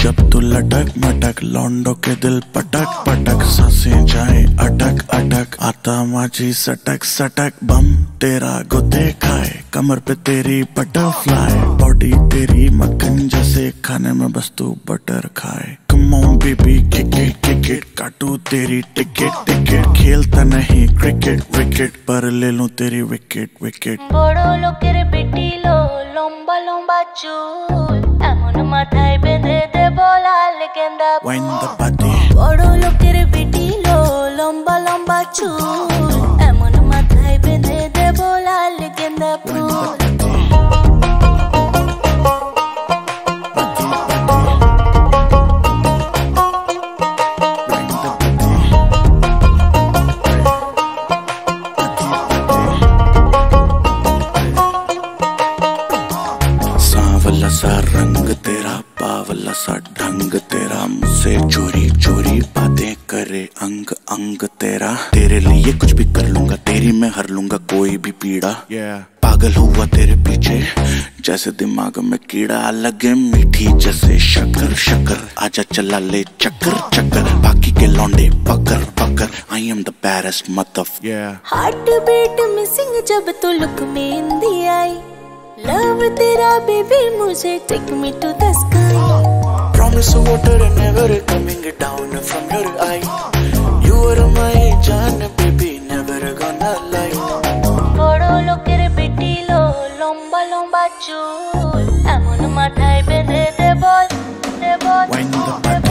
जब तू लटक मटक, लौंडो के दिल पटक पटक, साँसें जाए अटक अटक आता माझी सटक सटक, बम तेरा गुदे खाए कमर पे तेरी बटरफ्लाई बॉडी तेरी मक्खन जैसे खाने में बस तू बटर खाए come on baby kick it kick it काटू तेरी टिकट टिकट खेलता नहीं क्रिकेट विकेट पर ले लूं तेरी विकेट विकेट বড় লোকের পিটিলো লম্বা লম্বা চুল এমন মাথায় বেঁধে দেব লাল গেন্দা Wind the body বড় লোকের পিটিলো লম্বা লম্বা চুল सा रंग तेरा, पावला सा ढंग तेरा। मुझसे चोरी चोरी बातें करे, अंग अंग तेरा। तेरे लिए कुछ भी कर लूँगा, तेरी मैं हर लूँगा, कोई भी पीड़ा। पागल हुआ तेरे पीछे। जैसे दिमाग में कीड़ा लगे मीठी जैसे शक्कर शक्कर। आजा चला ले चक्कर चक्कर। बाकी के लौंडे पकड़ पकड़। आई एम द बैरेस्ट मतलब हार्ट बीट मिसिंग जब तू लुक में आई। लव तेरा बेबी मुझे take me to the sky Promise water and never coming down from lomba lomba chul Amun mathai bende de boy, de boy, de boy, de boy